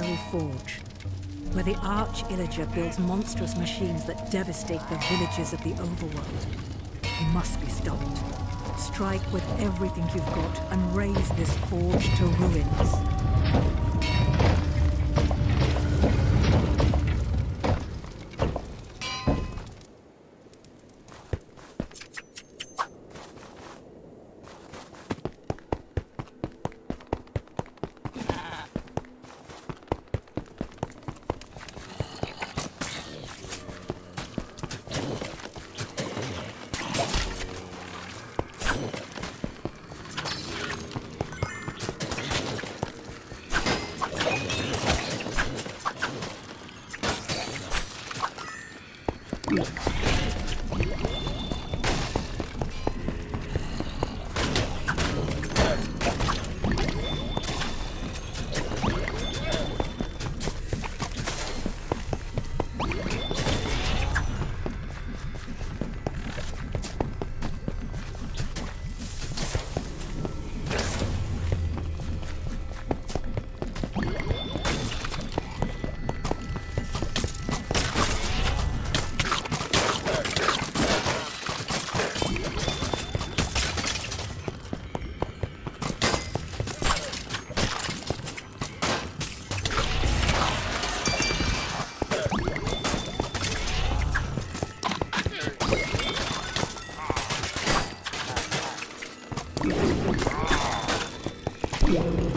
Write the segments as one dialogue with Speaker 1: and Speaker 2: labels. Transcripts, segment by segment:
Speaker 1: Fiery Forge, where the Arch Illager builds monstrous machines that devastate the villages of the overworld. He must be stopped. Strike with everything you've got and raze this forge to ruins. Yeah.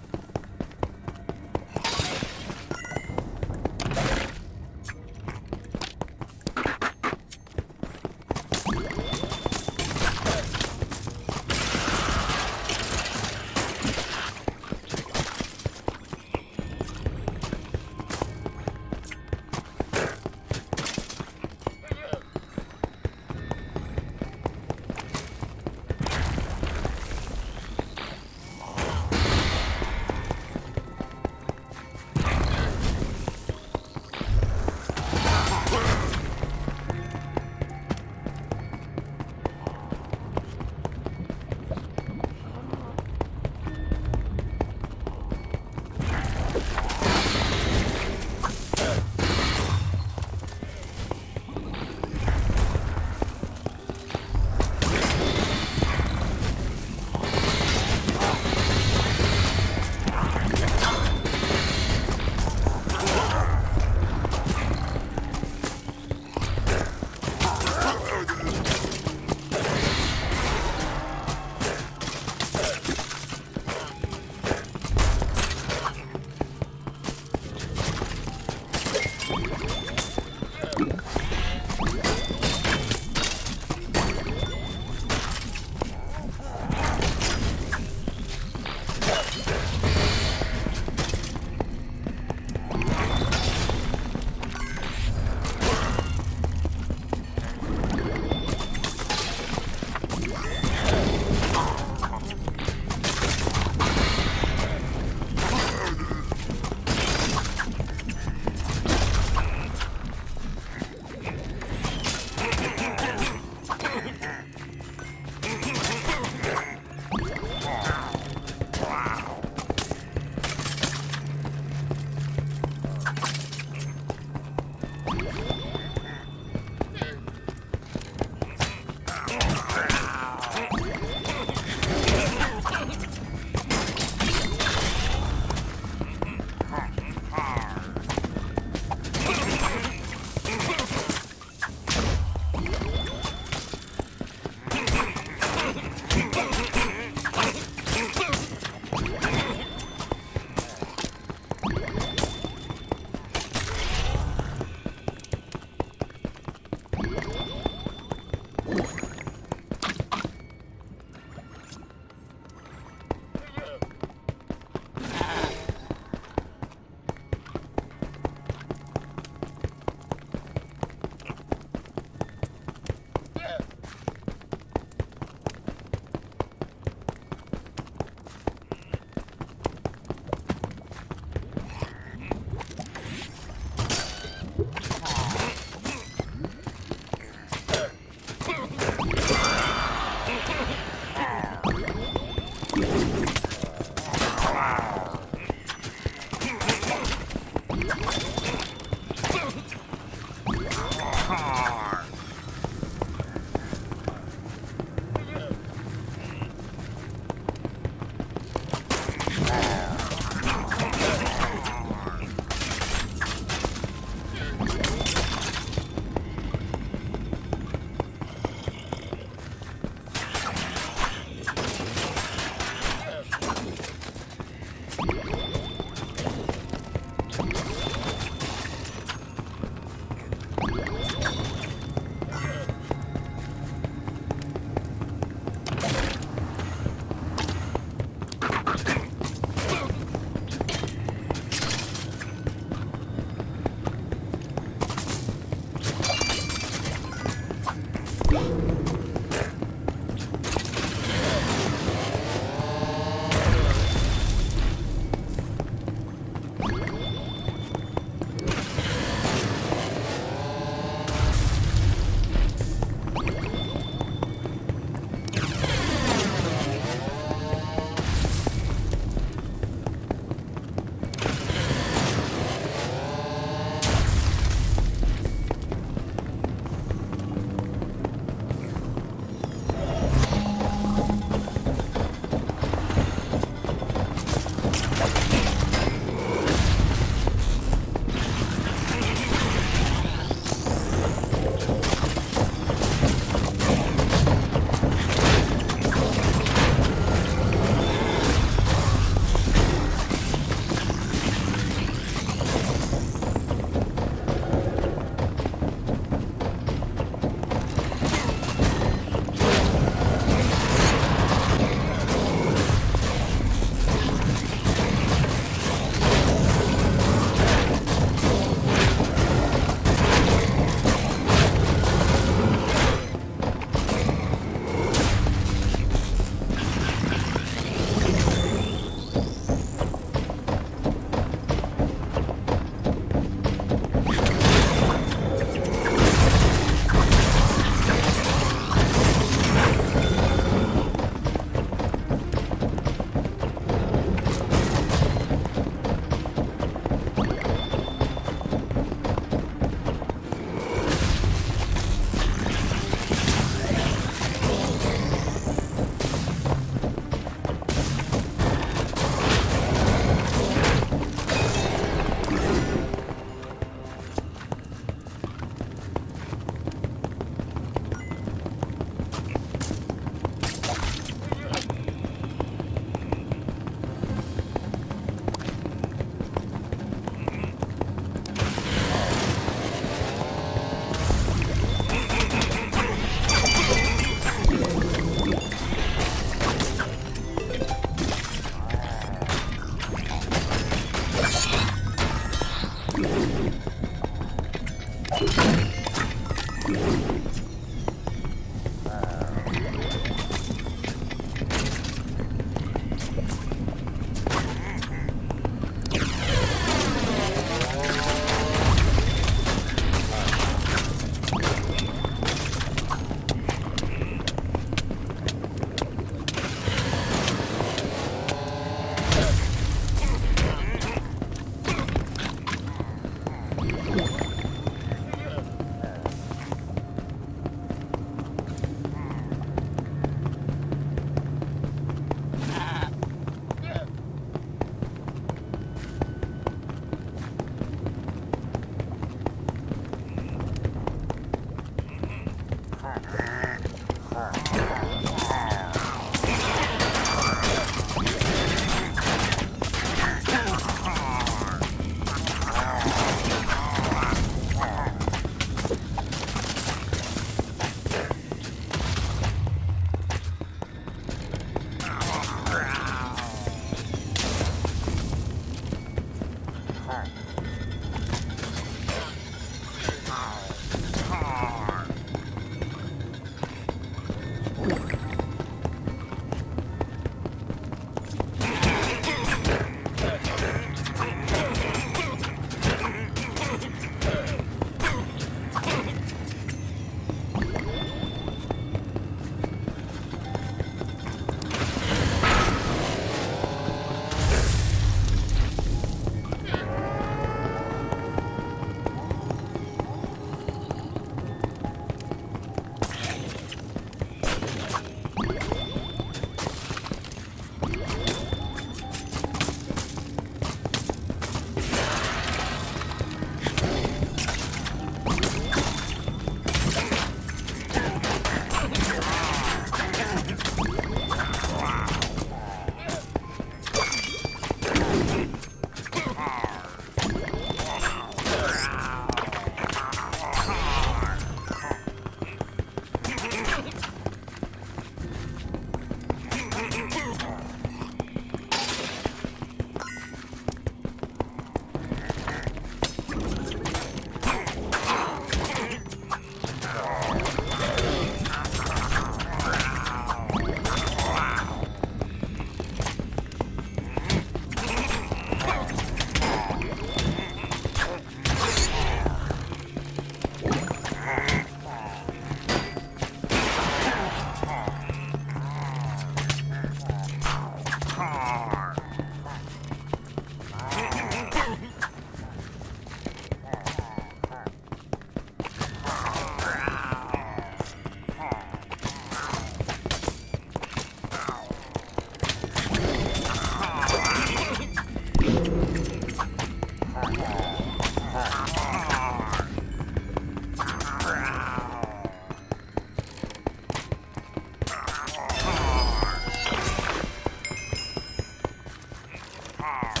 Speaker 1: Ow.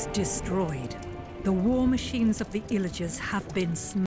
Speaker 1: Is destroyed. The war machines of the Illagers have been smashed.